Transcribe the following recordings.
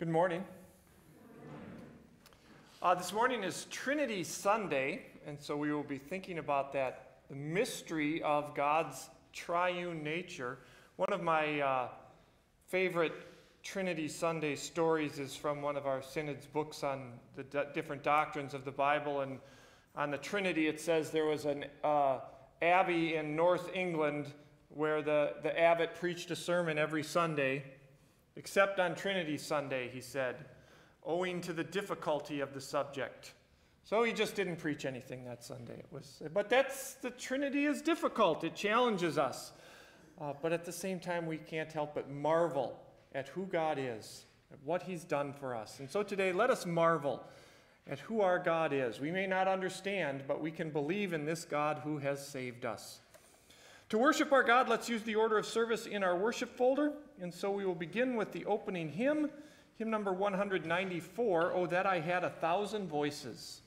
Good morning. Uh, this morning is Trinity Sunday, and so we will be thinking about that the mystery of God's triune nature. One of my uh, favorite Trinity Sunday stories is from one of our synod's books on the d- different doctrines of the Bible. And on the Trinity, it says there was an uh, abbey in North England where the, the abbot preached a sermon every Sunday except on Trinity Sunday, he said, owing to the difficulty of the subject. So he just didn't preach anything that Sunday. It was, but that's the Trinity is difficult. It challenges us. Uh, but at the same time, we can't help but marvel at who God is, at what He's done for us. And so today, let us marvel at who our God is. We may not understand, but we can believe in this God who has saved us. To worship our God, let's use the order of service in our worship folder. And so we will begin with the opening hymn, hymn number 194, Oh, that I had a thousand voices.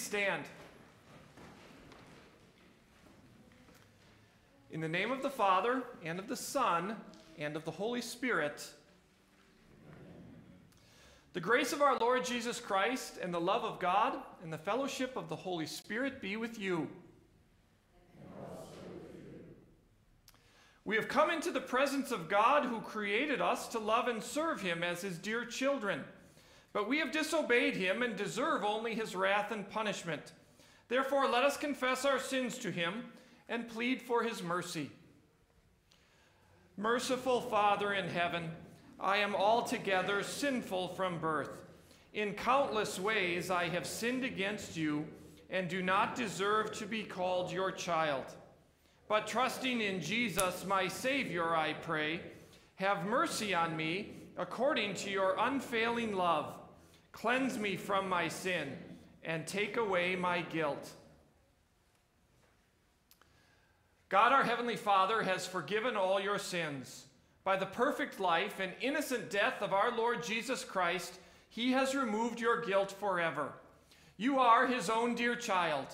Please stand. In the name of the Father, and of the Son, and of the Holy Spirit, the grace of our Lord Jesus Christ, and the love of God, and the fellowship of the Holy Spirit be with you. We have come into the presence of God who created us to love and serve him as his dear children. But we have disobeyed him and deserve only his wrath and punishment. Therefore, let us confess our sins to him and plead for his mercy. Merciful Father in heaven, I am altogether sinful from birth. In countless ways I have sinned against you and do not deserve to be called your child. But trusting in Jesus, my Savior, I pray, have mercy on me according to your unfailing love. Cleanse me from my sin and take away my guilt. God, our Heavenly Father, has forgiven all your sins. By the perfect life and innocent death of our Lord Jesus Christ, he has removed your guilt forever. You are his own dear child.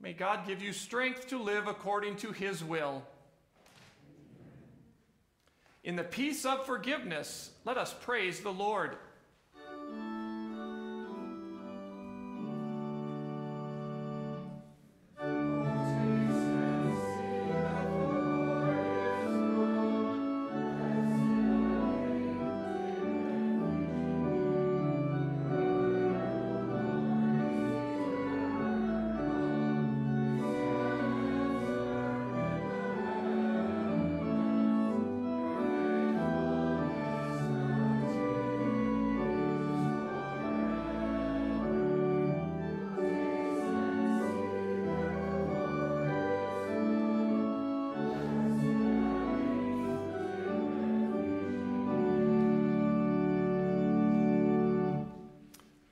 May God give you strength to live according to his will. In the peace of forgiveness, let us praise the Lord.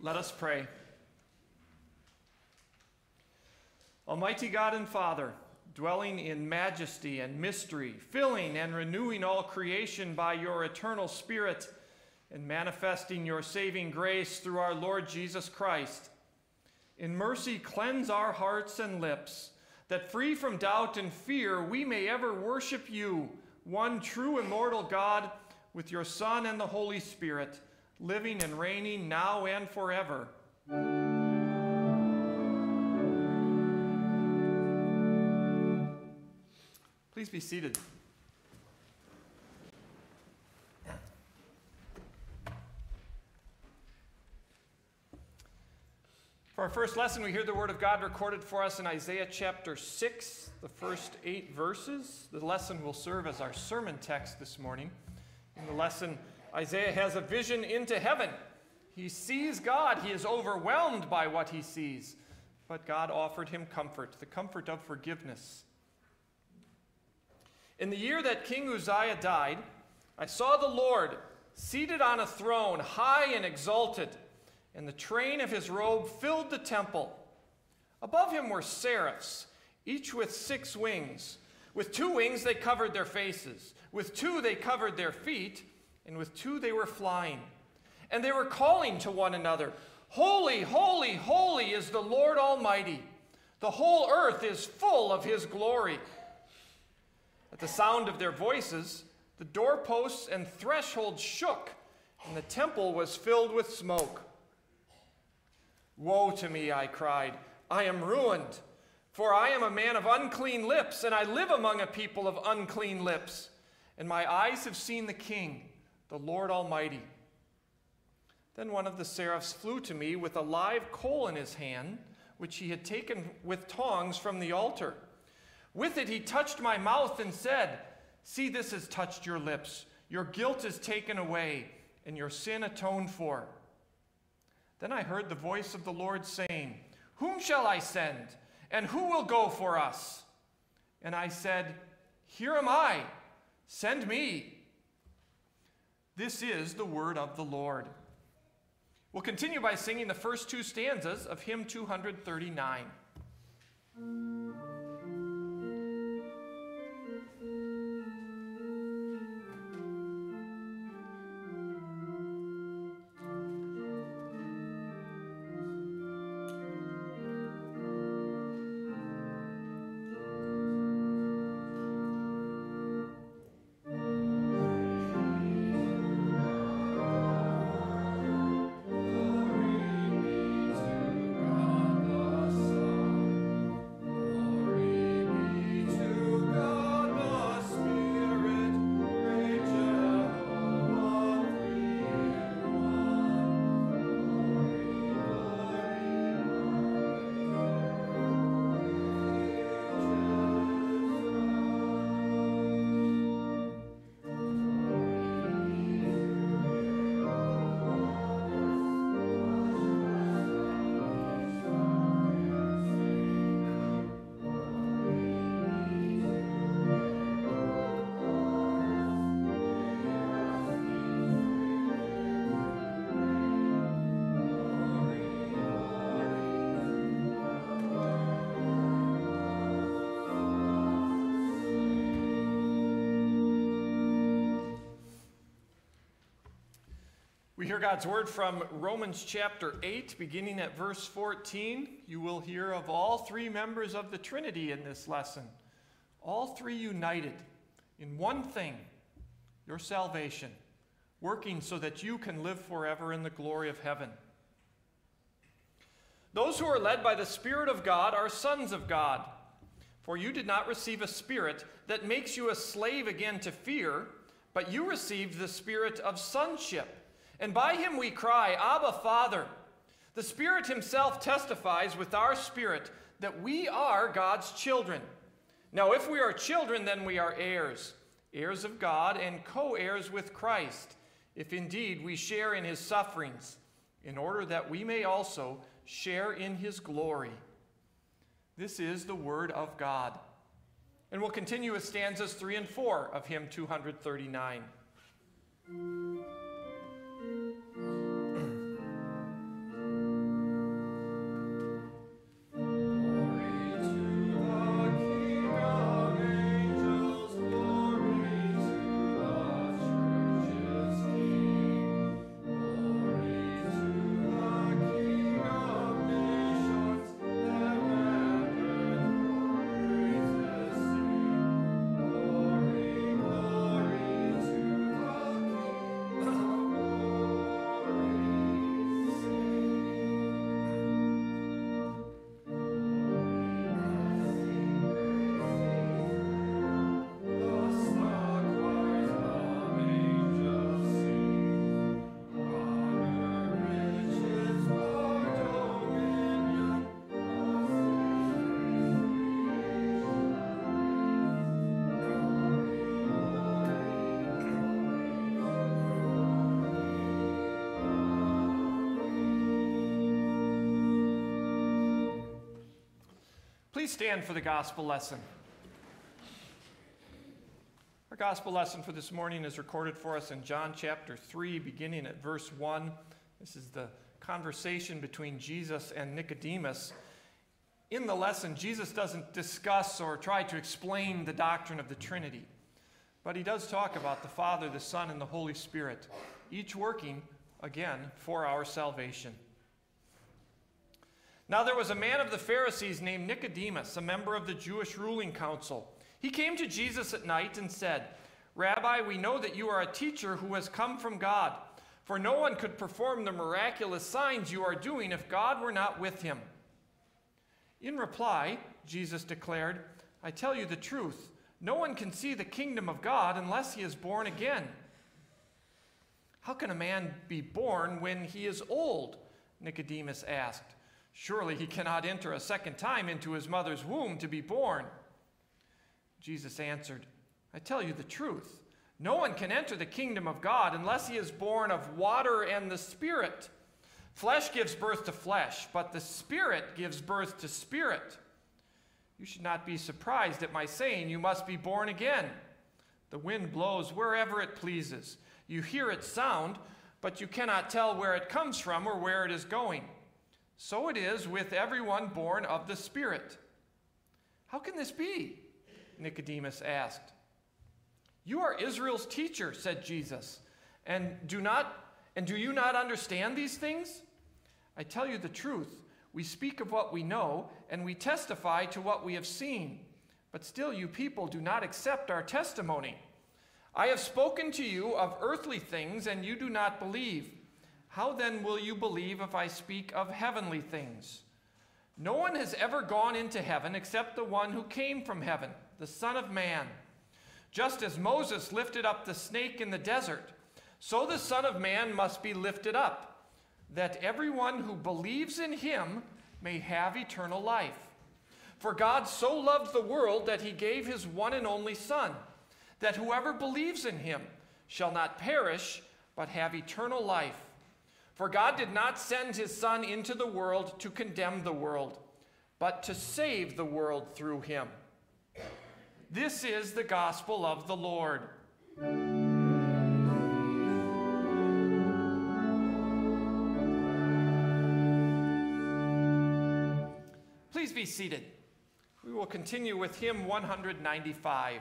Let us pray. Almighty God and Father, dwelling in majesty and mystery, filling and renewing all creation by your eternal Spirit, and manifesting your saving grace through our Lord Jesus Christ, in mercy cleanse our hearts and lips, that free from doubt and fear we may ever worship you, one true immortal God, with your Son and the Holy Spirit living and reigning now and forever. Please be seated. For our first lesson, we hear the Word of God recorded for us in Isaiah chapter 6, the first eight verses. The lesson will serve as our sermon text this morning. In the lesson, Isaiah has a vision into heaven. He sees God. He is overwhelmed by what he sees. But God offered him comfort, the comfort of forgiveness. In the year that King Uzziah died, I saw the Lord seated on a throne, high and exalted, and the train of his robe filled the temple. Above him were seraphs, each with six wings. With two wings they covered their faces, with two they covered their feet and with two they were flying. And they were calling to one another, Holy, holy, holy is the Lord Almighty. The whole earth is full of his glory. At the sound of their voices, the doorposts and thresholds shook, and the temple was filled with smoke. Woe to me, I cried. I am ruined, for I am a man of unclean lips, and I live among a people of unclean lips. And my eyes have seen the King the Lord Almighty. Then one of the seraphs flew to me with a live coal in his hand, which he had taken with tongs from the altar. With it he touched my mouth and said, See, this has touched your lips. Your guilt is taken away, and your sin atoned for. Then I heard the voice of the Lord saying, Whom shall I send? And who will go for us? And I said, Here am I. Send me. This is the word of the Lord. We'll continue by singing the first two stanzas of hymn 239. Hear God's word from Romans chapter 8, beginning at verse 14. You will hear of all three members of the Trinity in this lesson, all three united in one thing your salvation, working so that you can live forever in the glory of heaven. Those who are led by the Spirit of God are sons of God. For you did not receive a spirit that makes you a slave again to fear, but you received the spirit of sonship and by him we cry, Abba, Father. The Spirit himself testifies with our spirit that we are God's children. Now, if we are children, then we are heirs, heirs of God and co heirs with Christ, if indeed we share in his sufferings, in order that we may also share in his glory. This is the word of God. And we'll continue with stanzas 3 and 4 of hymn 239. Please stand for the gospel lesson. Our gospel lesson for this morning is recorded for us in John chapter 3, beginning at verse 1. This is the conversation between Jesus and Nicodemus. In the lesson, Jesus doesn't discuss or try to explain the doctrine of the Trinity, but he does talk about the Father, the Son, and the Holy Spirit, each working, again, for our salvation. Now there was a man of the Pharisees named Nicodemus, a member of the Jewish ruling council. He came to Jesus at night and said, Rabbi, we know that you are a teacher who has come from God, for no one could perform the miraculous signs you are doing if God were not with him. In reply, Jesus declared, I tell you the truth. No one can see the kingdom of God unless he is born again. How can a man be born when he is old? Nicodemus asked. Surely he cannot enter a second time into his mother's womb to be born. Jesus answered, I tell you the truth. No one can enter the kingdom of God unless he is born of water and the Spirit. Flesh gives birth to flesh, but the Spirit gives birth to spirit. You should not be surprised at my saying, You must be born again. The wind blows wherever it pleases. You hear its sound, but you cannot tell where it comes from or where it is going. So it is with everyone born of the Spirit. How can this be? Nicodemus asked. You are Israel's teacher, said Jesus, and do not and do you not understand these things? I tell you the truth. We speak of what we know, and we testify to what we have seen. But still, you people do not accept our testimony. I have spoken to you of earthly things, and you do not believe. How then will you believe if I speak of heavenly things? No one has ever gone into heaven except the one who came from heaven, the Son of Man. Just as Moses lifted up the snake in the desert, so the Son of Man must be lifted up, that everyone who believes in him may have eternal life. For God so loved the world that he gave his one and only Son, that whoever believes in him shall not perish, but have eternal life. For God did not send his Son into the world to condemn the world, but to save the world through him. This is the gospel of the Lord. Please be seated. We will continue with hymn 195.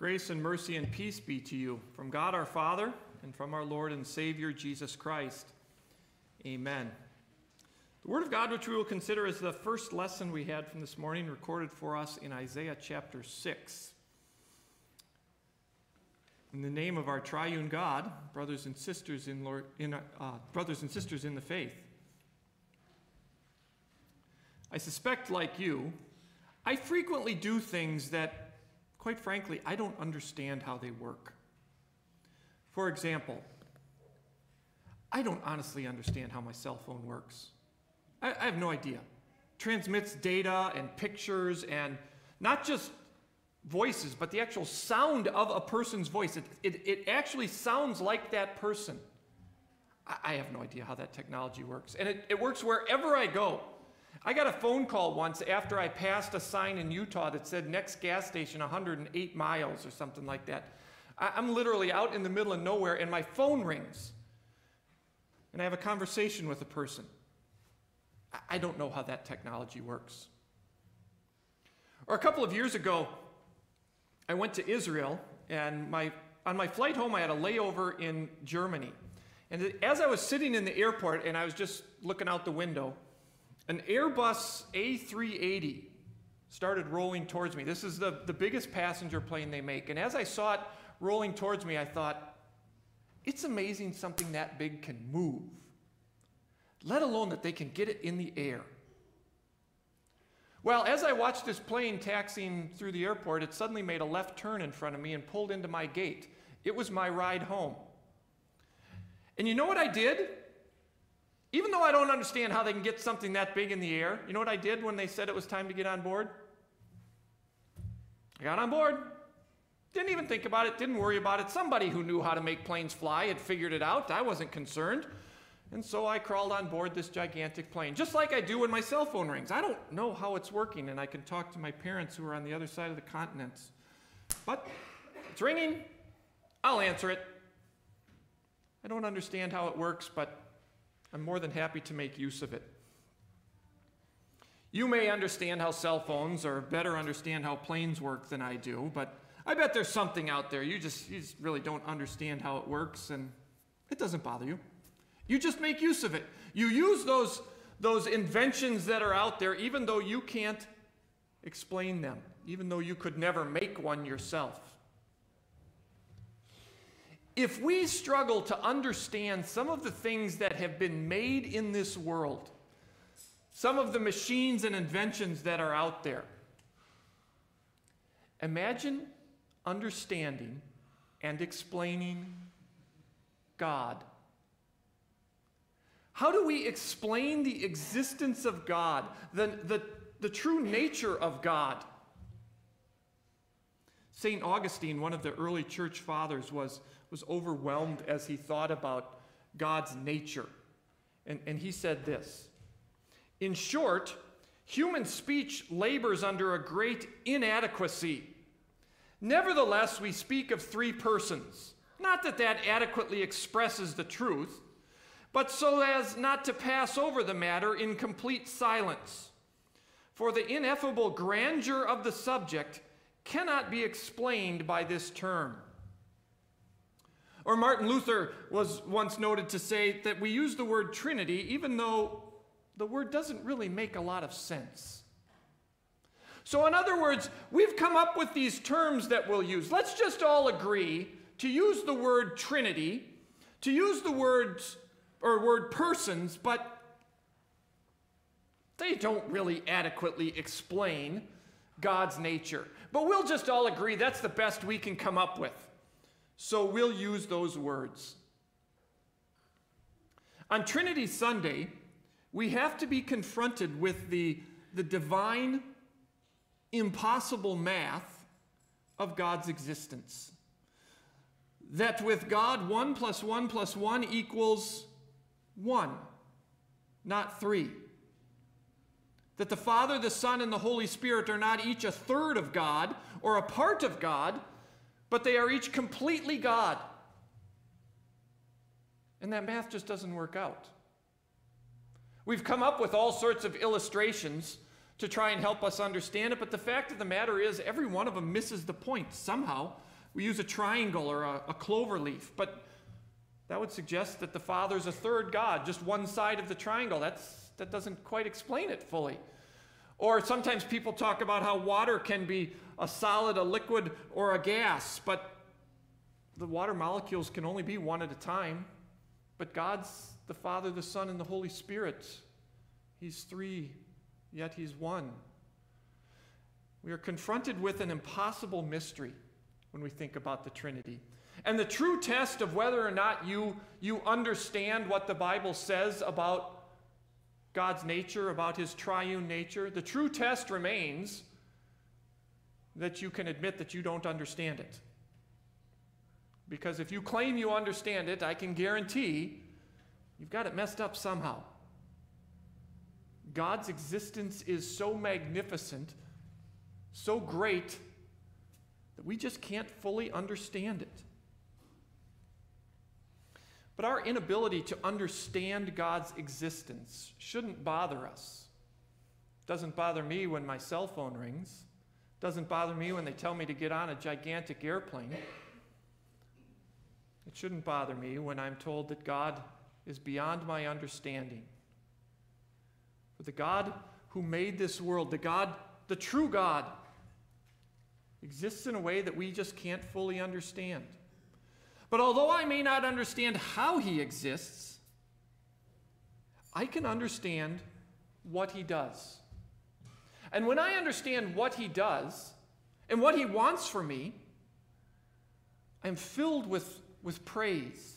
Grace and mercy and peace be to you from God our Father and from our Lord and Savior Jesus Christ. Amen. The Word of God, which we will consider as the first lesson we had from this morning, recorded for us in Isaiah chapter 6. In the name of our triune God, brothers and sisters in, Lord, in uh, brothers and sisters in the faith, I suspect, like you, I frequently do things that quite frankly, I don't understand how they work. For example, I don't honestly understand how my cell phone works. I, I have no idea. Transmits data and pictures and not just voices, but the actual sound of a person's voice. It, it, it actually sounds like that person. I, I have no idea how that technology works. And it, it works wherever I go. I got a phone call once after I passed a sign in Utah that said next gas station 108 miles or something like that. I'm literally out in the middle of nowhere and my phone rings. And I have a conversation with a person. I don't know how that technology works. Or a couple of years ago, I went to Israel and my, on my flight home, I had a layover in Germany. And as I was sitting in the airport and I was just looking out the window, an Airbus A380 started rolling towards me. This is the, the biggest passenger plane they make. And as I saw it rolling towards me, I thought, it's amazing something that big can move, let alone that they can get it in the air. Well, as I watched this plane taxiing through the airport, it suddenly made a left turn in front of me and pulled into my gate. It was my ride home. And you know what I did? Even though I don't understand how they can get something that big in the air, you know what I did when they said it was time to get on board? I got on board. Didn't even think about it, didn't worry about it. Somebody who knew how to make planes fly had figured it out. I wasn't concerned. And so I crawled on board this gigantic plane, just like I do when my cell phone rings. I don't know how it's working, and I can talk to my parents who are on the other side of the continents. But it's ringing. I'll answer it. I don't understand how it works, but I'm more than happy to make use of it. You may understand how cell phones or better understand how planes work than I do, but I bet there's something out there. You just, you just really don't understand how it works, and it doesn't bother you. You just make use of it. You use those, those inventions that are out there, even though you can't explain them, even though you could never make one yourself. If we struggle to understand some of the things that have been made in this world, some of the machines and inventions that are out there, imagine understanding and explaining God. How do we explain the existence of God, the, the, the true nature of God? St. Augustine, one of the early church fathers, was was overwhelmed as he thought about God's nature. And, and he said this In short, human speech labors under a great inadequacy. Nevertheless, we speak of three persons. Not that that adequately expresses the truth, but so as not to pass over the matter in complete silence. For the ineffable grandeur of the subject cannot be explained by this term. Or Martin Luther was once noted to say that we use the word Trinity even though the word doesn't really make a lot of sense. So, in other words, we've come up with these terms that we'll use. Let's just all agree to use the word Trinity, to use the words or word persons, but they don't really adequately explain God's nature. But we'll just all agree that's the best we can come up with. So we'll use those words. On Trinity Sunday, we have to be confronted with the, the divine, impossible math of God's existence. That with God, 1 plus 1 plus 1 equals 1, not 3. That the Father, the Son, and the Holy Spirit are not each a third of God or a part of God, but they are each completely God. And that math just doesn't work out. We've come up with all sorts of illustrations to try and help us understand it, but the fact of the matter is, every one of them misses the point somehow. We use a triangle or a, a clover leaf, but that would suggest that the Father's a third God, just one side of the triangle. That's, that doesn't quite explain it fully. Or sometimes people talk about how water can be a solid, a liquid, or a gas, but the water molecules can only be one at a time. But God's the Father, the Son, and the Holy Spirit. He's three, yet He's one. We are confronted with an impossible mystery when we think about the Trinity. And the true test of whether or not you, you understand what the Bible says about God's nature, about his triune nature, the true test remains that you can admit that you don't understand it. Because if you claim you understand it, I can guarantee you've got it messed up somehow. God's existence is so magnificent, so great, that we just can't fully understand it. But our inability to understand God's existence shouldn't bother us. Doesn't bother me when my cell phone rings. Doesn't bother me when they tell me to get on a gigantic airplane. It shouldn't bother me when I'm told that God is beyond my understanding. For the God who made this world, the God, the true God, exists in a way that we just can't fully understand. But although I may not understand how he exists, I can understand what he does. And when I understand what he does and what he wants for me, I'm filled with, with praise,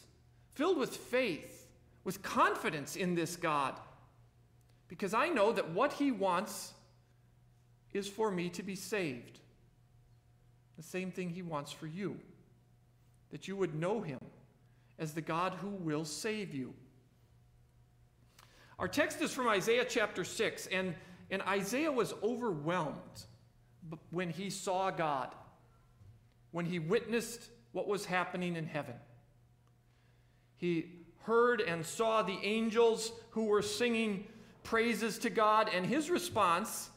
filled with faith, with confidence in this God. Because I know that what he wants is for me to be saved. The same thing he wants for you that you would know him as the God who will save you. Our text is from Isaiah chapter 6, and, and Isaiah was overwhelmed when he saw God, when he witnessed what was happening in heaven. He heard and saw the angels who were singing praises to God, and his response,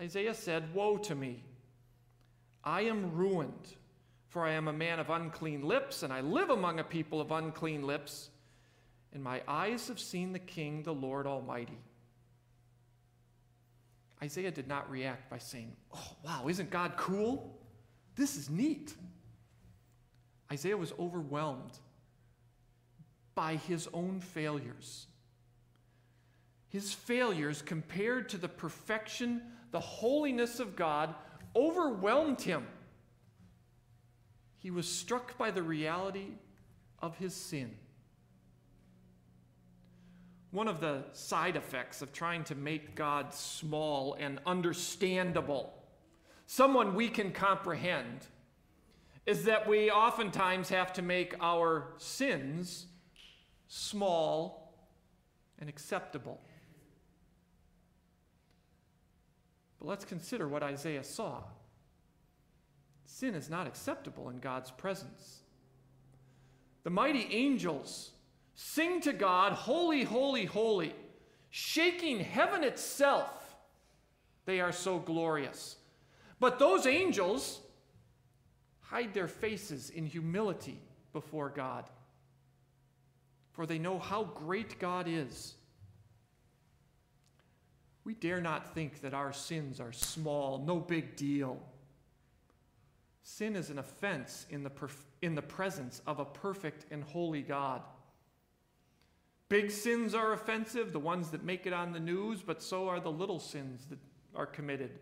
Isaiah said, Woe to me! I am ruined for I am a man of unclean lips, and I live among a people of unclean lips, and my eyes have seen the King, the Lord Almighty. Isaiah did not react by saying, Oh, wow, isn't God cool? This is neat. Isaiah was overwhelmed by his own failures. His failures, compared to the perfection, the holiness of God, overwhelmed him he was struck by the reality of his sin. One of the side effects of trying to make God small and understandable, someone we can comprehend, is that we oftentimes have to make our sins small and acceptable. But let's consider what Isaiah saw. Sin is not acceptable in God's presence. The mighty angels sing to God, Holy, holy, holy, shaking heaven itself. They are so glorious. But those angels hide their faces in humility before God, for they know how great God is. We dare not think that our sins are small, no big deal. Sin is an offense in the, perf- in the presence of a perfect and holy God. Big sins are offensive, the ones that make it on the news, but so are the little sins that are committed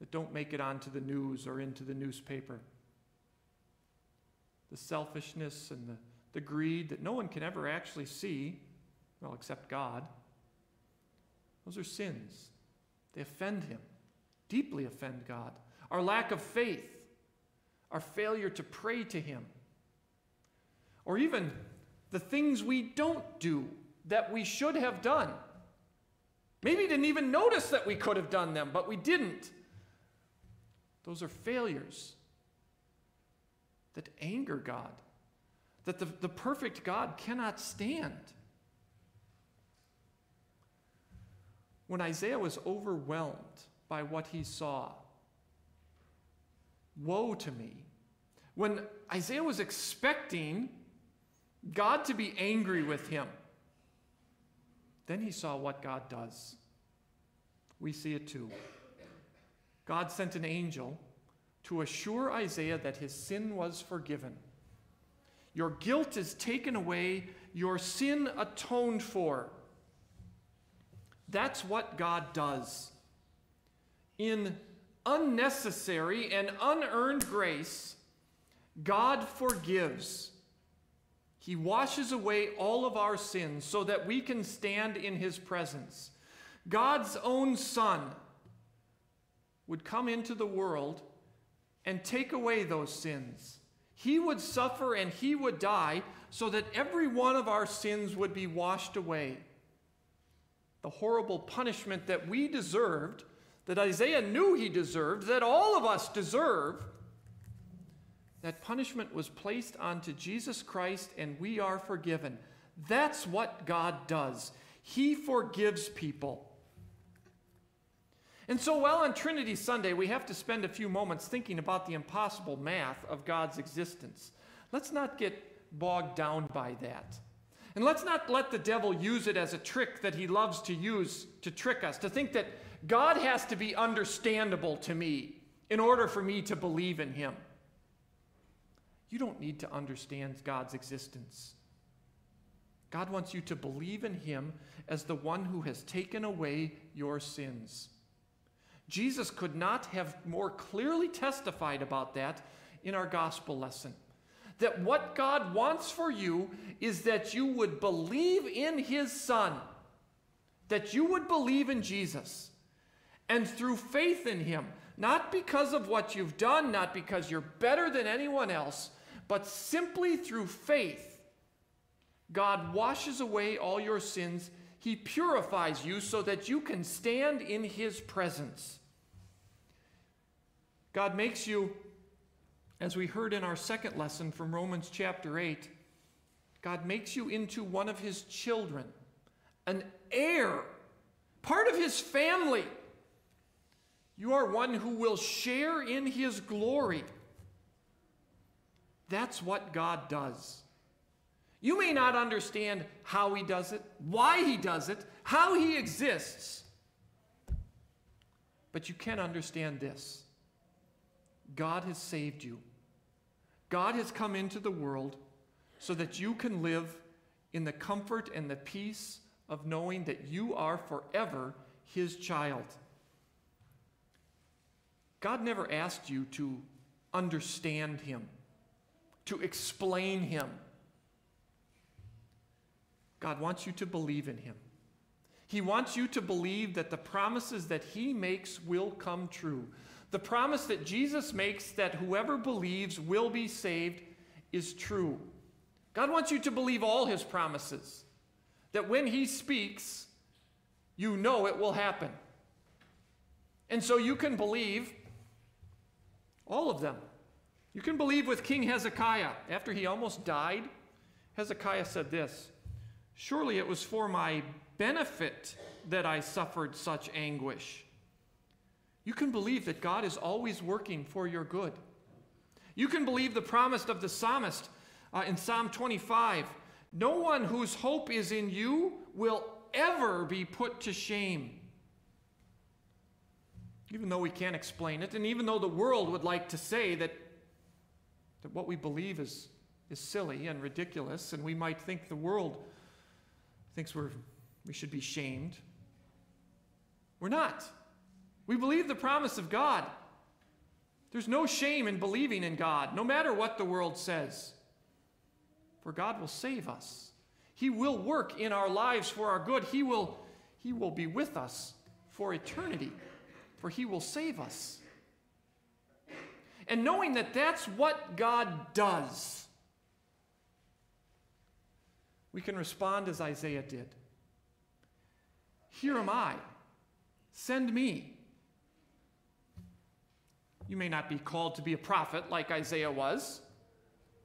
that don't make it onto the news or into the newspaper. The selfishness and the, the greed that no one can ever actually see, well, except God, those are sins. They offend Him, deeply offend God. Our lack of faith, our failure to pray to Him, or even the things we don't do that we should have done. Maybe didn't even notice that we could have done them, but we didn't. Those are failures that anger God, that the, the perfect God cannot stand. When Isaiah was overwhelmed by what he saw, Woe to me, when Isaiah was expecting God to be angry with him, then he saw what God does. We see it too. God sent an angel to assure Isaiah that his sin was forgiven. Your guilt is taken away, your sin atoned for. That's what God does. In unnecessary and unearned grace, God forgives. He washes away all of our sins so that we can stand in His presence. God's own Son would come into the world and take away those sins. He would suffer and He would die so that every one of our sins would be washed away. The horrible punishment that we deserved, that Isaiah knew he deserved, that all of us deserve, that punishment was placed onto Jesus Christ and we are forgiven. That's what God does. He forgives people. And so, while on Trinity Sunday, we have to spend a few moments thinking about the impossible math of God's existence. Let's not get bogged down by that. And let's not let the devil use it as a trick that he loves to use to trick us, to think that God has to be understandable to me in order for me to believe in him. You don't need to understand God's existence. God wants you to believe in Him as the one who has taken away your sins. Jesus could not have more clearly testified about that in our gospel lesson. That what God wants for you is that you would believe in His Son, that you would believe in Jesus, and through faith in Him, not because of what you've done, not because you're better than anyone else, but simply through faith, God washes away all your sins. He purifies you so that you can stand in His presence. God makes you, as we heard in our second lesson from Romans chapter 8, God makes you into one of His children, an heir, part of His family. You are one who will share in His glory. That's what God does. You may not understand how He does it, why He does it, how He exists, but you can understand this God has saved you. God has come into the world so that you can live in the comfort and the peace of knowing that you are forever His child. God never asked you to understand Him to explain him. God wants you to believe in him. He wants you to believe that the promises that he makes will come true. The promise that Jesus makes that whoever believes will be saved is true. God wants you to believe all his promises. That when he speaks, you know it will happen. And so you can believe all of them. You can believe with King Hezekiah, after he almost died, Hezekiah said this Surely it was for my benefit that I suffered such anguish. You can believe that God is always working for your good. You can believe the promise of the psalmist uh, in Psalm 25 No one whose hope is in you will ever be put to shame. Even though we can't explain it, and even though the world would like to say that that what we believe is, is silly and ridiculous, and we might think the world thinks we're, we should be shamed. We're not. We believe the promise of God. There's no shame in believing in God, no matter what the world says. For God will save us. He will work in our lives for our good. He will, he will be with us for eternity, for He will save us and knowing that that's what God does, we can respond as Isaiah did Here am I, send me. You may not be called to be a prophet like Isaiah was,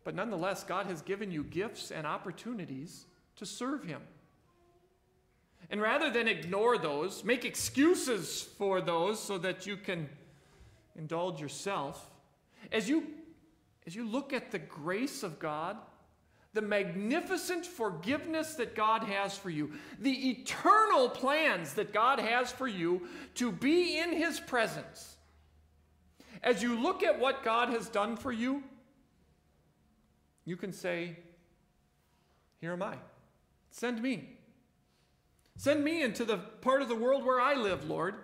but nonetheless, God has given you gifts and opportunities to serve Him. And rather than ignore those, make excuses for those so that you can indulge yourself, as you, as you look at the grace of God, the magnificent forgiveness that God has for you, the eternal plans that God has for you to be in His presence, as you look at what God has done for you, you can say, Here am I. Send me. Send me into the part of the world where I live, Lord,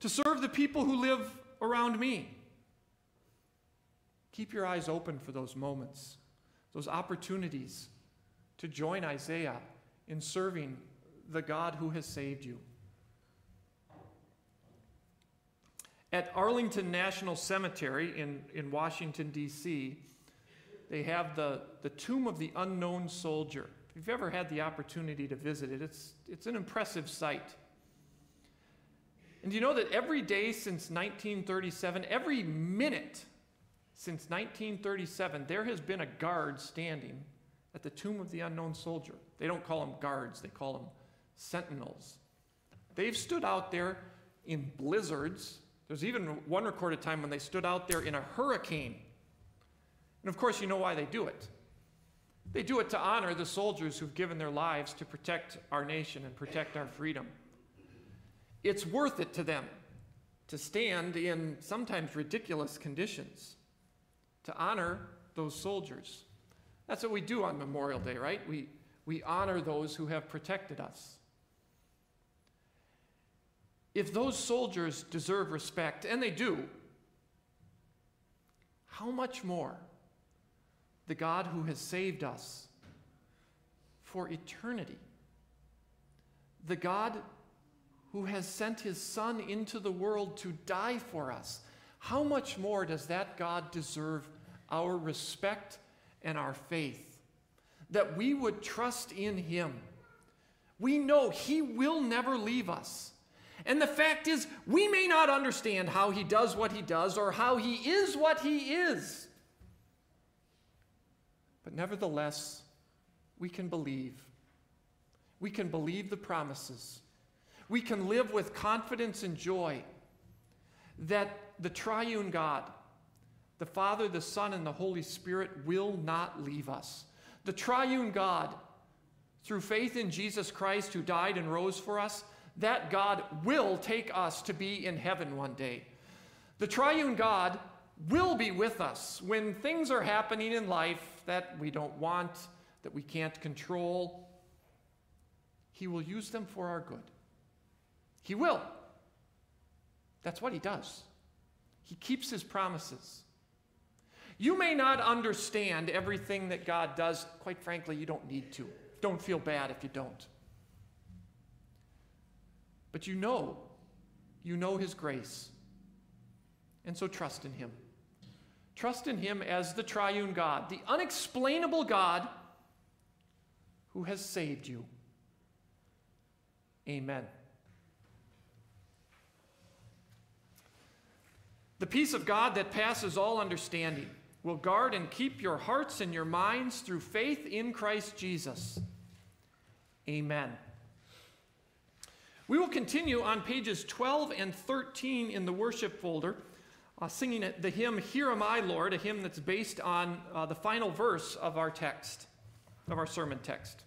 to serve the people who live around me. Keep your eyes open for those moments, those opportunities to join Isaiah in serving the God who has saved you. At Arlington National Cemetery in, in Washington, D.C., they have the, the Tomb of the Unknown Soldier. If you've ever had the opportunity to visit it, it's, it's an impressive sight. And you know that every day since 1937, every minute since 1937, there has been a guard standing at the tomb of the unknown soldier. They don't call them guards, they call them sentinels. They've stood out there in blizzards. There's even one recorded time when they stood out there in a hurricane and of course, you know why they do it. They do it to honor the soldiers who've given their lives to protect our nation and protect our freedom. It's worth it to them to stand in sometimes ridiculous conditions to honor those soldiers. That's what we do on Memorial Day, right? We, we honor those who have protected us. If those soldiers deserve respect, and they do, how much more the God who has saved us for eternity, the God who has sent his Son into the world to die for us. How much more does that God deserve our respect and our faith? That we would trust in him. We know he will never leave us. And the fact is, we may not understand how he does what he does or how he is what he is. But nevertheless, we can believe. We can believe the promises. We can live with confidence and joy that the triune God, the Father, the Son, and the Holy Spirit, will not leave us. The triune God, through faith in Jesus Christ who died and rose for us, that God will take us to be in heaven one day. The triune God will be with us when things are happening in life that we don't want, that we can't control. He will use them for our good. He will. That's what He does. He keeps His promises. You may not understand everything that God does. Quite frankly, you don't need to. Don't feel bad if you don't. But you know, you know His grace. And so trust in Him. Trust in Him as the triune God, the unexplainable God who has saved you. Amen. The peace of God that passes all understanding will guard and keep your hearts and your minds through faith in Christ Jesus. Amen. We will continue on pages 12 and 13 in the worship folder uh, singing the hymn, Here Am I, Lord, a hymn that's based on uh, the final verse of our text, of our sermon text.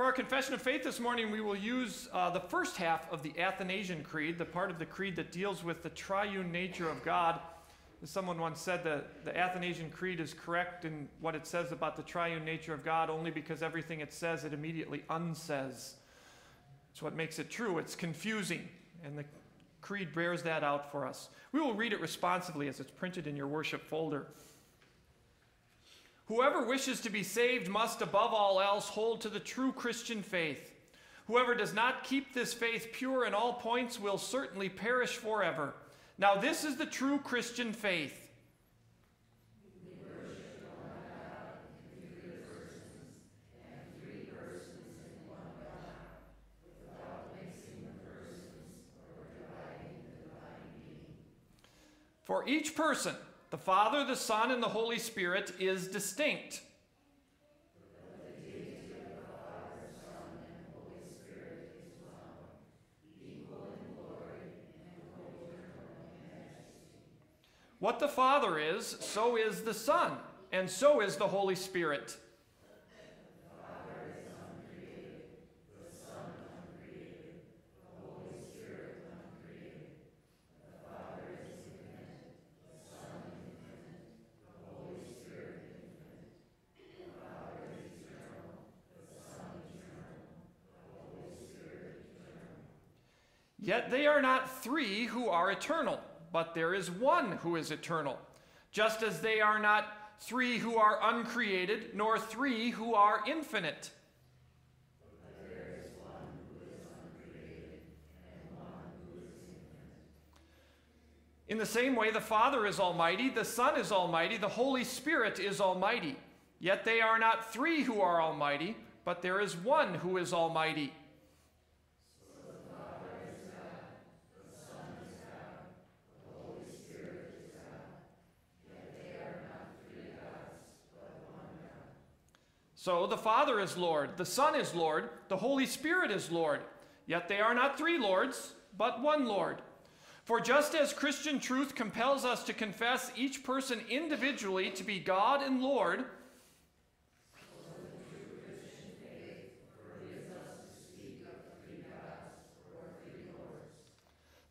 For our confession of faith this morning, we will use uh, the first half of the Athanasian Creed, the part of the creed that deals with the triune nature of God. As someone once said, the, the Athanasian Creed is correct in what it says about the triune nature of God only because everything it says it immediately unsays. It's what makes it true. It's confusing, and the creed bears that out for us. We will read it responsively as it's printed in your worship folder. Whoever wishes to be saved must, above all else, hold to the true Christian faith. Whoever does not keep this faith pure in all points will certainly perish forever. Now, this is the true Christian faith. For each person, the Father, the Son, and the Holy Spirit is distinct. What the Father is, so is the Son, and so is the Holy Spirit. Yet they are not three who are eternal, but there is one who is eternal. Just as they are not three who are uncreated, nor three who are infinite. In the same way, the Father is almighty, the Son is almighty, the Holy Spirit is almighty. Yet they are not three who are almighty, but there is one who is almighty. So the Father is Lord, the Son is Lord, the Holy Spirit is Lord. Yet they are not three Lords, but one Lord. For just as Christian truth compels us to confess each person individually to be God and Lord,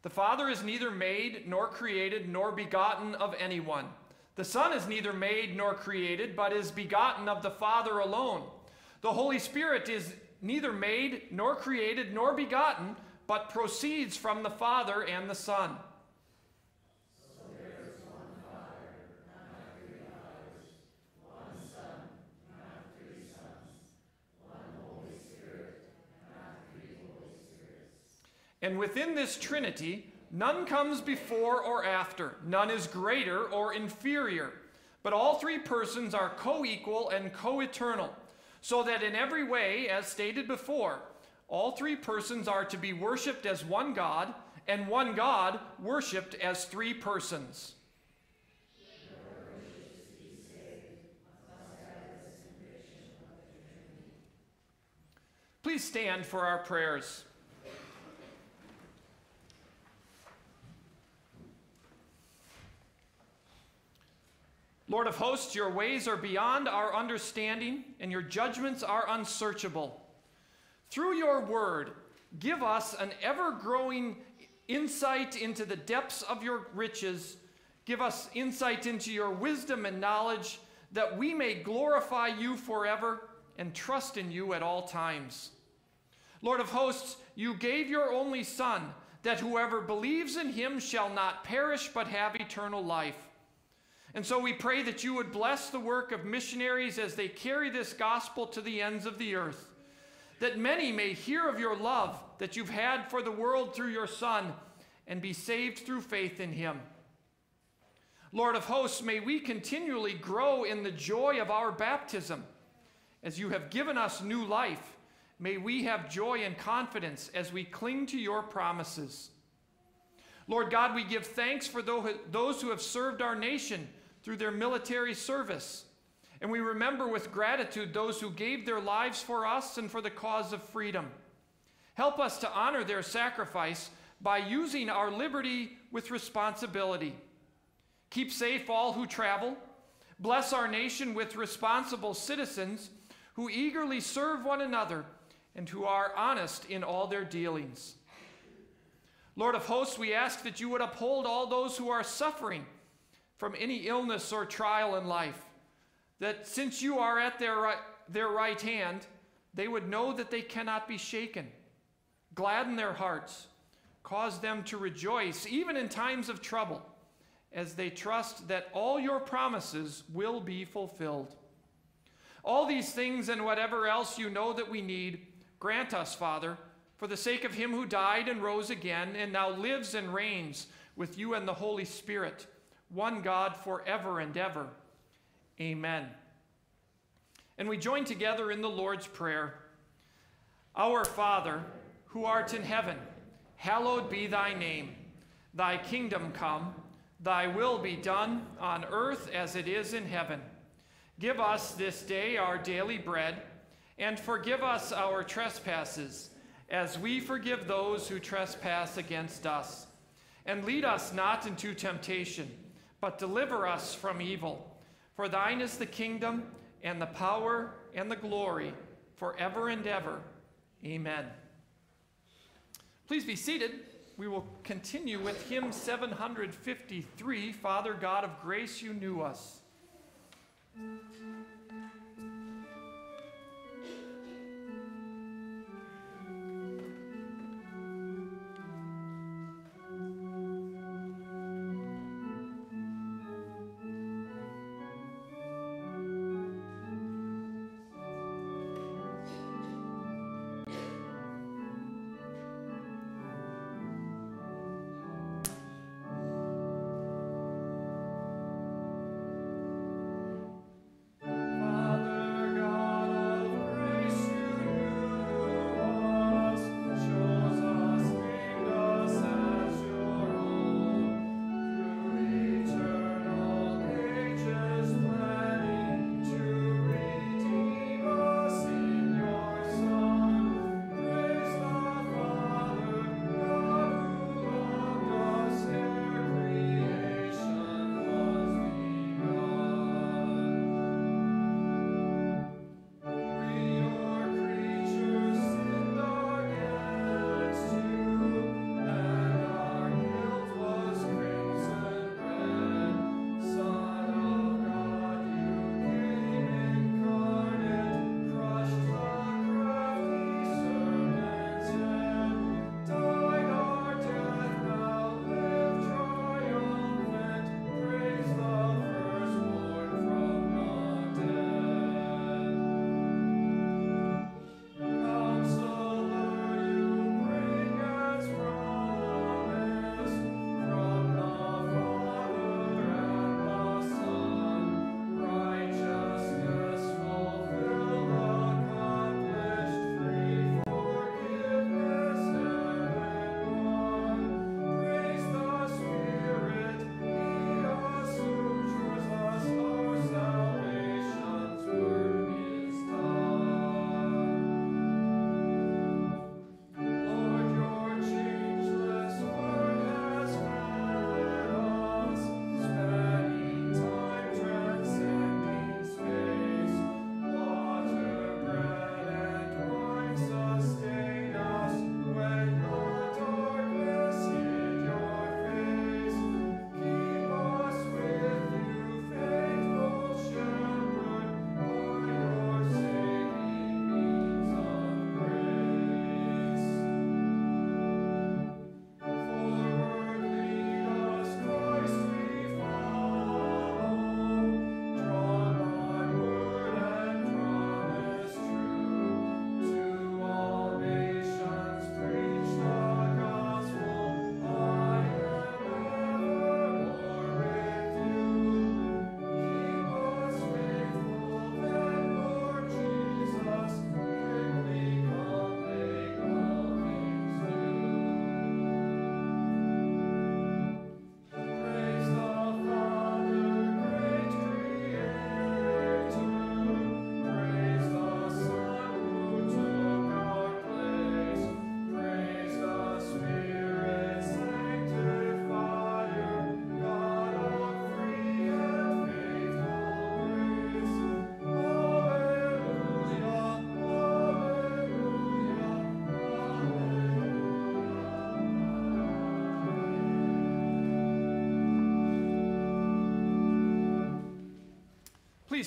the Father is neither made, nor created, nor begotten of anyone. The Son is neither made nor created, but is begotten of the Father alone. The Holy Spirit is neither made nor created nor begotten, but proceeds from the Father and the Son. And within this Trinity, None comes before or after, none is greater or inferior, but all three persons are co equal and co eternal, so that in every way, as stated before, all three persons are to be worshiped as one God, and one God worshiped as three persons. Please stand for our prayers. Lord of hosts, your ways are beyond our understanding, and your judgments are unsearchable. Through your word, give us an ever growing insight into the depths of your riches. Give us insight into your wisdom and knowledge, that we may glorify you forever and trust in you at all times. Lord of hosts, you gave your only Son, that whoever believes in him shall not perish but have eternal life. And so we pray that you would bless the work of missionaries as they carry this gospel to the ends of the earth, that many may hear of your love that you've had for the world through your Son and be saved through faith in him. Lord of hosts, may we continually grow in the joy of our baptism. As you have given us new life, may we have joy and confidence as we cling to your promises. Lord God, we give thanks for those who have served our nation through their military service. And we remember with gratitude those who gave their lives for us and for the cause of freedom. Help us to honor their sacrifice by using our liberty with responsibility. Keep safe all who travel. Bless our nation with responsible citizens who eagerly serve one another and who are honest in all their dealings. Lord of hosts, we ask that you would uphold all those who are suffering from any illness or trial in life, that since you are at their right, their right hand, they would know that they cannot be shaken. Gladden their hearts, cause them to rejoice, even in times of trouble, as they trust that all your promises will be fulfilled. All these things and whatever else you know that we need, grant us, Father, for the sake of him who died and rose again and now lives and reigns with you and the Holy Spirit, one God forever and ever. Amen. And we join together in the Lord's Prayer. Our Father, who art in heaven, hallowed be thy name. Thy kingdom come, thy will be done on earth as it is in heaven. Give us this day our daily bread, and forgive us our trespasses, as we forgive those who trespass against us. And lead us not into temptation, but deliver us from evil. For thine is the kingdom, and the power, and the glory, forever and ever. Amen. Please be seated. We will continue with hymn 753 Father God of Grace, You Knew Us.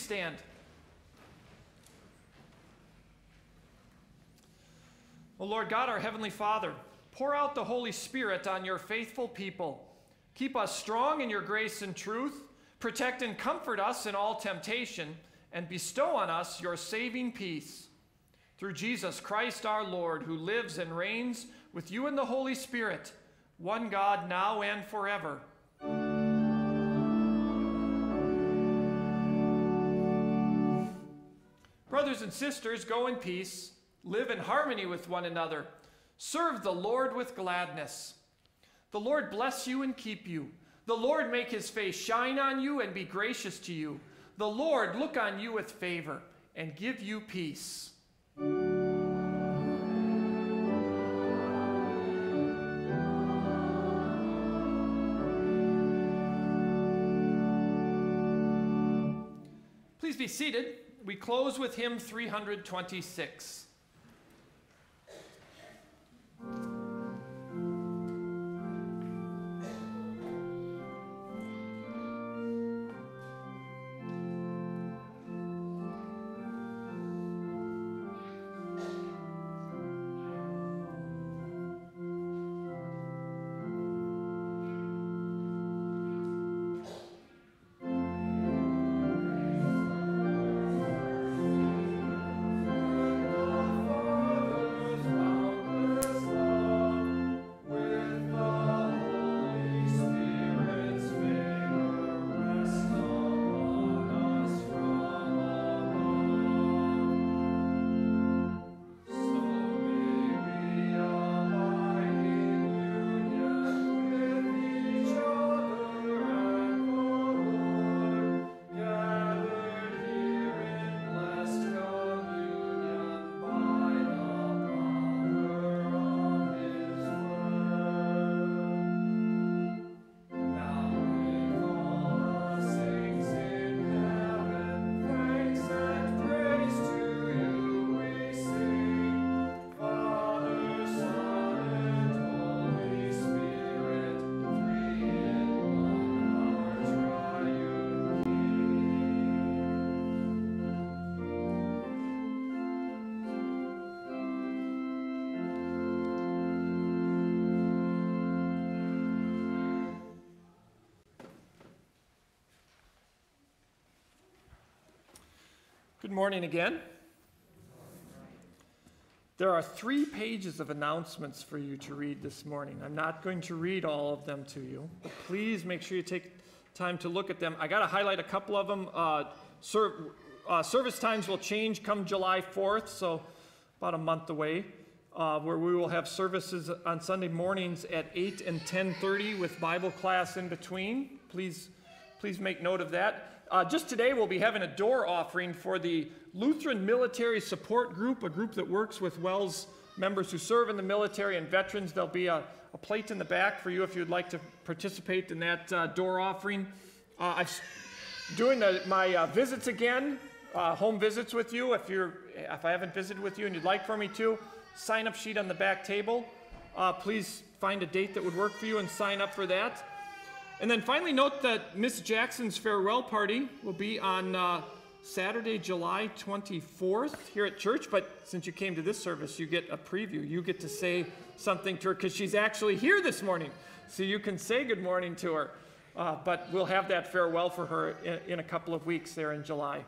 Stand. O Lord God, our Heavenly Father, pour out the Holy Spirit on your faithful people. Keep us strong in your grace and truth. Protect and comfort us in all temptation, and bestow on us your saving peace. Through Jesus Christ our Lord, who lives and reigns with you in the Holy Spirit, one God now and forever. Brothers and sisters, go in peace, live in harmony with one another, serve the Lord with gladness. The Lord bless you and keep you. The Lord make his face shine on you and be gracious to you. The Lord look on you with favor and give you peace. Please be seated. We close with hymn 326. Good morning again. There are three pages of announcements for you to read this morning. I'm not going to read all of them to you, but please make sure you take time to look at them. I got to highlight a couple of them. Uh, uh, service times will change come July 4th, so about a month away, uh, where we will have services on Sunday mornings at 8 and 10:30 with Bible class in between. Please, please make note of that. Uh, just today, we'll be having a door offering for the Lutheran Military Support Group, a group that works with WELS members who serve in the military and veterans. There'll be a, a plate in the back for you if you'd like to participate in that uh, door offering. Uh, I'm doing the, my uh, visits again, uh, home visits with you. If, you're, if I haven't visited with you and you'd like for me to, sign up sheet on the back table. Uh, please find a date that would work for you and sign up for that. And then finally, note that Miss Jackson's farewell party will be on uh, Saturday, July 24th here at church. But since you came to this service, you get a preview. You get to say something to her because she's actually here this morning. So you can say good morning to her. Uh, but we'll have that farewell for her in, in a couple of weeks there in July.